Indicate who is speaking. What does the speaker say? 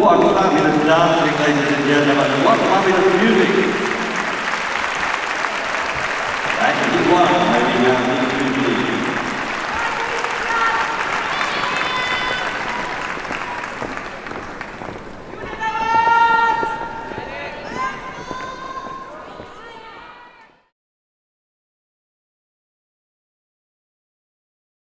Speaker 1: what a fabulous dancing, ladies and gentlemen. What fabulous music. Thank you, one, ladies and gentlemen.